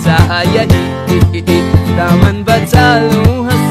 Saya di taman baca luhas